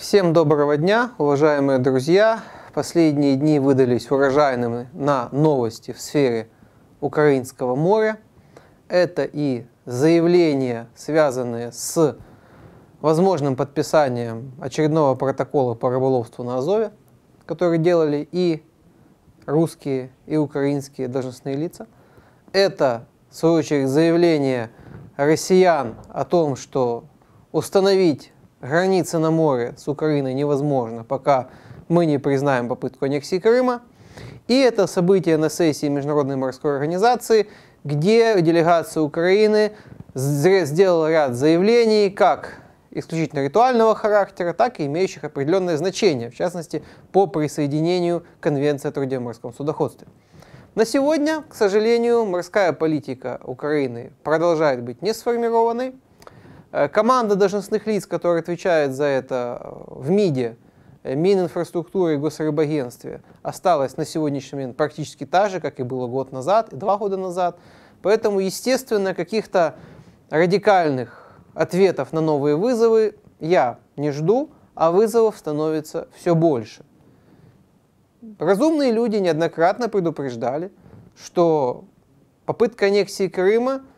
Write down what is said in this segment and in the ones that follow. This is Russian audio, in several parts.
Всем доброго дня, уважаемые друзья. Последние дни выдались урожайными на новости в сфере Украинского моря. Это и заявления, связанные с возможным подписанием очередного протокола по рыболовству на Азове, который делали и русские, и украинские должностные лица. Это, в свою очередь, заявление россиян о том, что установить границы на море с Украиной невозможно, пока мы не признаем попытку аннексии Крыма. И это событие на сессии Международной морской организации, где делегация Украины сделала ряд заявлений, как исключительно ритуального характера, так и имеющих определенное значение, в частности, по присоединению Конвенции о труде в морском судоходстве. На сегодня, к сожалению, морская политика Украины продолжает быть не сформированной. Э, команда должностных лиц, которая отвечает за это э, в МИДе, э, Мининфраструктуре и Госрыбагентстве, осталась на сегодняшний момент практически та же, как и было год назад и два года назад. Поэтому, естественно, каких-то радикальных ответов на новые вызовы я не жду, а вызовов становится все больше. Разумные люди неоднократно предупреждали, что попытка аннексии Крыма –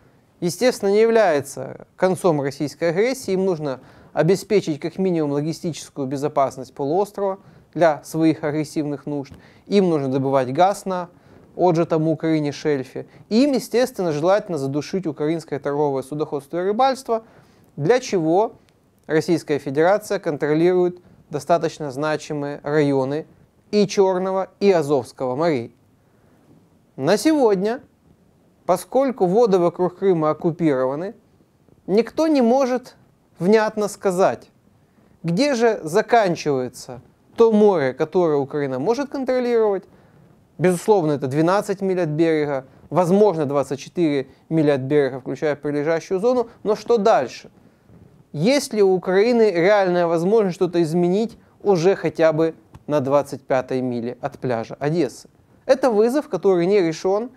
естественно, не является концом российской агрессии. Им нужно обеспечить как минимум логистическую безопасность полуострова для своих агрессивных нужд. Им нужно добывать газ на отжатом Украине шельфе. Им, естественно, желательно задушить украинское торговое судоходство и рыбальство, для чего Российская Федерация контролирует достаточно значимые районы и Черного, и Азовского морей. На сегодня поскольку воды вокруг Крыма оккупированы, никто не может внятно сказать, где же заканчивается то море, которое Украина может контролировать. Безусловно, это 12 миль от берега, возможно 24 мили от берега, включая прилежащую зону, но что дальше? Есть ли у Украины реальная возможность что-то изменить уже хотя бы на 25 миле от пляжа Одессы? Это вызов, который не решен,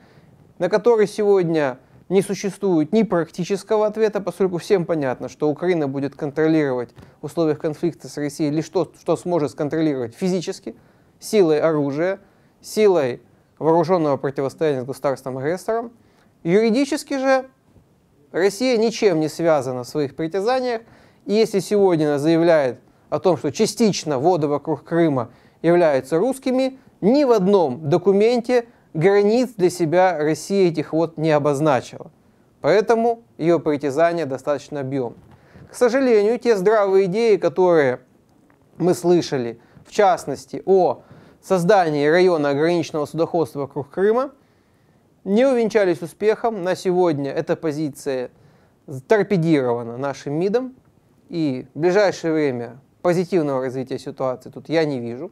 на который сегодня не существует ни практического ответа, поскольку всем понятно, что Украина будет контролировать в условиях конфликта с Россией лишь то, что сможет сконтролировать физически, силой оружия, силой вооруженного противостояния с государством-агрессором. Юридически же Россия ничем не связана в своих притязаниях, и если сегодня она заявляет о том, что частично воды вокруг Крыма являются русскими, ни в одном документе границ для себя Россия этих вот не обозначила. Поэтому ее притязания достаточно объемны. К сожалению, те здравые идеи, которые мы слышали, в частности, о создании района ограниченного судоходства вокруг Крыма, не увенчались успехом. На сегодня эта позиция торпедирована нашим МИДом, и в ближайшее время позитивного развития ситуации тут я не вижу.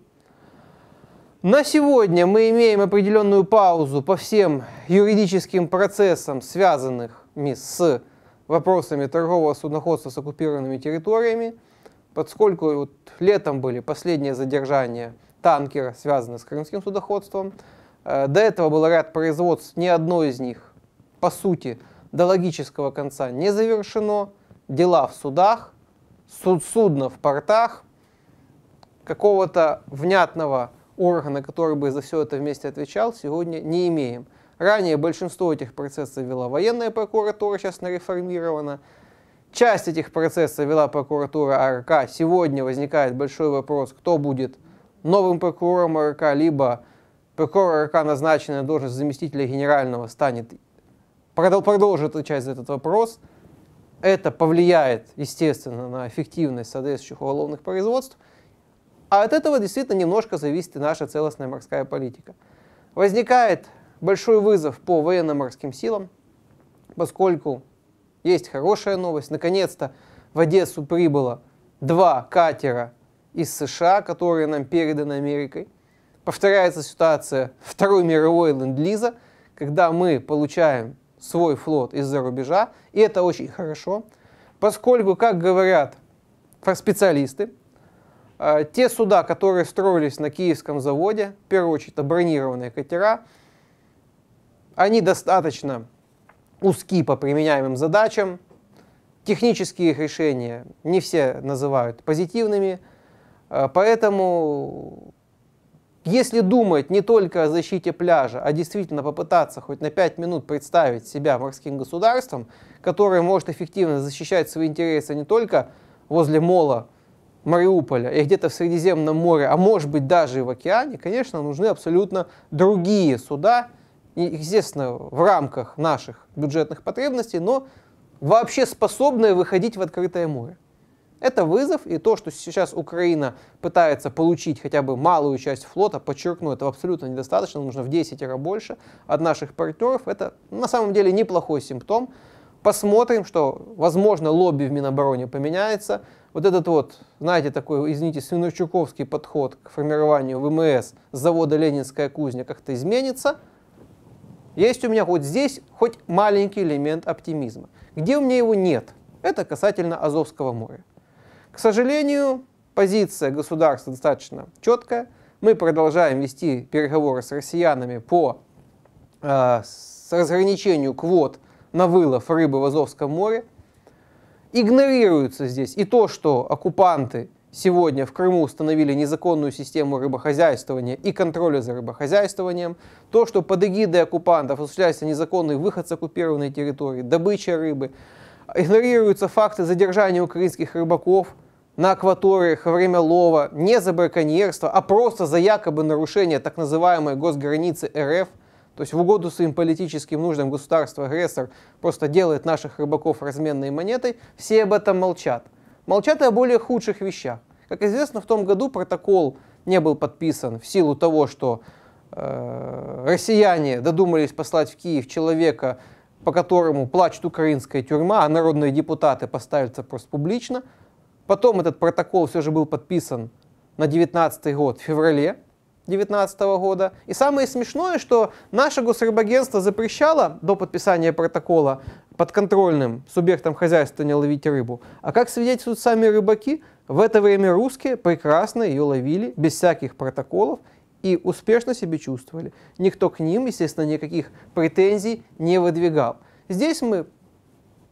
На сегодня мы имеем определенную паузу по всем юридическим процессам, связанных с вопросами торгового судоходства с оккупированными территориями, поскольку вот летом были последние задержания танкера, связанные с крымским судоходством. Э, до этого был ряд производств, ни одно из них, по сути, до логического конца не завершено. Дела в судах, суд, судно в портах, какого-то внятного органа, который бы за все это вместе отвечал, сегодня не имеем. Ранее большинство этих процессов вела военная прокуратура, сейчас она реформирована. Часть этих процессов вела прокуратура АРК. Сегодня возникает большой вопрос, кто будет новым прокурором АРК, либо прокурор АРК, назначенный на должность заместителя генерального, станет продолжит отвечать за этот вопрос. Это повлияет, естественно, на эффективность соответствующих уголовных производств – а от этого действительно немножко зависит и наша целостная морская политика. Возникает большой вызов по военно-морским силам, поскольку есть хорошая новость. Наконец-то в Одессу прибыло два катера из США, которые нам переданы Америкой. Повторяется ситуация Второй мировой ленд-лиза, когда мы получаем свой флот из-за рубежа, и это очень хорошо, поскольку, как говорят специалисты, те суда, которые строились на киевском заводе, в первую очередь это бронированные катера, они достаточно узки по применяемым задачам, технические их решения не все называют позитивными, Э, поэтому, если думать не только о защите пляжа, а действительно попытаться хоть на 5 минут представить себя морским государством, которое может эффективно защищать свои интересы не только возле мола Мариуполя и где-то в Средиземном море, а может быть даже и в океане, конечно, нужны абсолютно другие суда, естественно, в рамках наших бюджетных потребностей, но вообще способные выходить в открытое море. Это вызов, и то, что сейчас Украина пытается получить хотя бы малую часть флота, подчеркну, этого абсолютно недостаточно, нужно в 10 раз больше от наших партнеров, это на самом деле неплохой симптом. Посмотрим, что, возможно, лобби в Минобороне поменяется. Вот этот вот, знаете, такой, извините, свинарчуковский подход к формированию ВМС завода Ленинская кузня как-то изменится. Есть у меня вот здесь хоть маленький элемент оптимизма. Где у меня его нет? Это касательно Азовского моря. К сожалению, позиция государства достаточно четкая. Мы продолжаем вести переговоры с россиянами по э, с разграничению квот на вылов рыбы в Азовском море. Игнорируется здесь и то, что оккупанты сегодня в Крыму установили незаконную систему рыбохозяйствования и контроля за рыбохозяйствованием, то, что под эгидой оккупантов осуществляется незаконный выход с оккупированной территории, добыча рыбы, игнорируются факты задержания украинских рыбаков, на акваториях во время лова не за браконьерство, а просто за якобы нарушение так называемой госграницы РФ, то есть в угоду своим политическим нуждам государство-агрессор просто делает наших рыбаков разменной монетой, все об этом молчат. Молчат и о более худших вещах. Как известно, в том году протокол не был подписан в силу того, что э, россияне додумались послать в Киев человека, по которому плачет украинская тюрьма, а народные депутаты поставят запрос публично – Потом этот протокол все же был подписан на 19 год, в феврале 2019 года. И самое смешное, что наше госрыбагентство запрещало до подписания протокола подконтрольным субъектам хозяйства не ловить рыбу. А как свидетельствуют сами рыбаки, в это время русские прекрасно ее ловили без всяких протоколов и успешно себя чувствовали. Никто к ним, естественно, никаких претензий не выдвигал. Здесь мы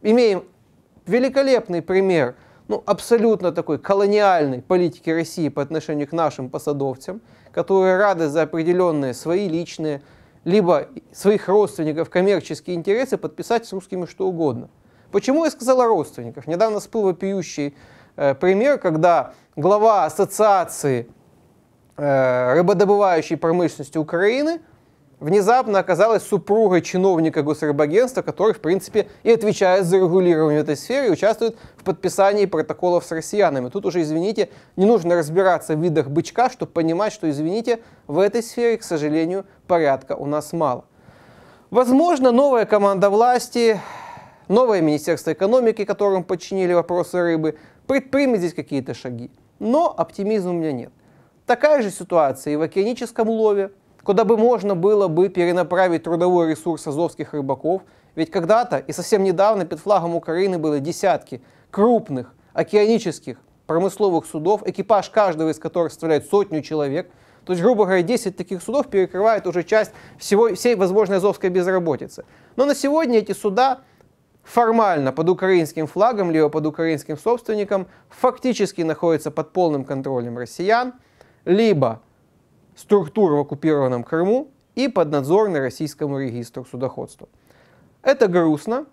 имеем великолепный пример – ну, абсолютно такой колониальной политики России по отношению к нашим посадовцам, которые рады за определенные свои личные, либо своих родственников коммерческие интересы подписать с русскими что угодно. Почему я сказал о родственниках? Недавно всплыл вопиющий э, пример, когда глава ассоциации э, рыбодобывающей промышленности Украины – внезапно оказалась супругой чиновника госрыбагентства, который, в принципе, и отвечает за регулирование этой сферы и участвует в подписании протоколов с россиянами. Тут уже, извините, не нужно разбираться в видах бычка, чтобы понимать, что, извините, в этой сфере, к сожалению, порядка у нас мало. Возможно, новая команда власти, новое Министерство экономики, которым подчинили вопросы рыбы, предпримет здесь какие-то шаги. Но оптимизма у меня нет. Такая же ситуация и в океаническом лове, куда бы можно было бы перенаправить трудовой ресурс азовских рыбаков. Ведь когда-то и совсем недавно под флагом Украины было десятки крупных океанических промысловых судов, экипаж каждого из которых составляет сотню человек. То есть, грубо говоря, 10 таких судов перекрывает уже часть всего, всей возможной азовской безработицы. Но на сегодня эти суда формально под украинским флагом, либо под украинским собственником, фактически находятся под полным контролем россиян, либо структур в оккупированном Крыму и поднадзорный российскому регистру судоходства. Это грустно,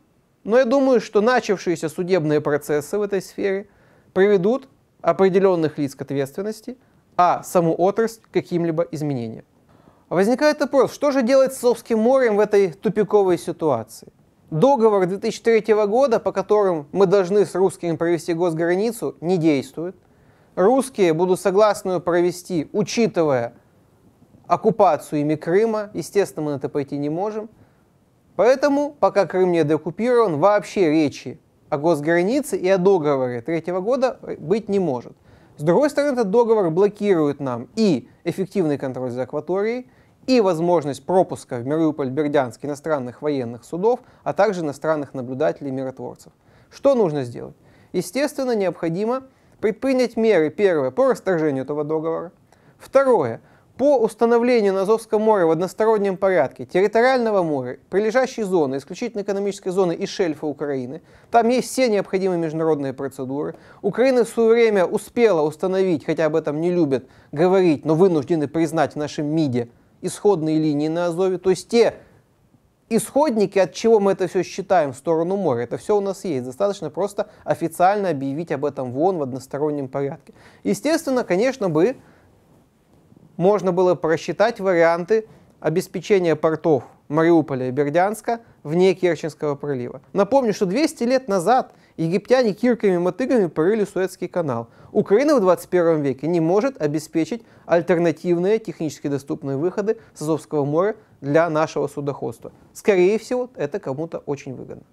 но я думаю, что начавшиеся судебные процессы в этой сфере приведут определенных лиц к ответственности, а саму отрасль к каким-либо изменениям. Возникает вопрос, что же делать с Азовским морем в этой тупиковой ситуации? Договор 2003 года, по которым мы должны с русскими провести госграницу, не действует. Русские будут согласны провести, учитывая оккупацию ими Крыма. Естественно, мы на это пойти не можем. Поэтому, пока Крым не деоккупирован, вообще речи о госгранице и о договоре третьего года быть не может. С другой стороны, этот договор блокирует нам и эффективный контроль за акваторией, и возможность пропуска в Мариуполь-Бердянск иностранных военных судов, а также иностранных наблюдателей и миротворцев. Что нужно сделать? Естественно, необходимо предпринять меры, первое, по расторжению этого договора. Второе, по установлению на Азовском море в одностороннем порядке территориального моря, прилежащей зоны, исключительно экономической зоны и шельфа Украины. Там есть все необходимые международные процедуры. Украина в свое время успела установить, хотя об этом не любят говорить, но вынуждены признать в нашем МИДе исходные линии на Азове. То есть те исходники, от чего мы это все считаем в сторону моря, это все у нас есть. Достаточно просто официально объявить об этом в ООН в одностороннем порядке. Естественно, конечно бы можно было просчитать варианты обеспечения портов Мариуполя и Бердянска вне Керченского пролива. Напомню, что 200 лет назад египтяне кирками и мотыгами порыли Суэцкий канал. Украина в 21 веке не может обеспечить альтернативные технически доступные выходы с Азовского моря для нашего судоходства. Скорее всего, это кому-то очень выгодно.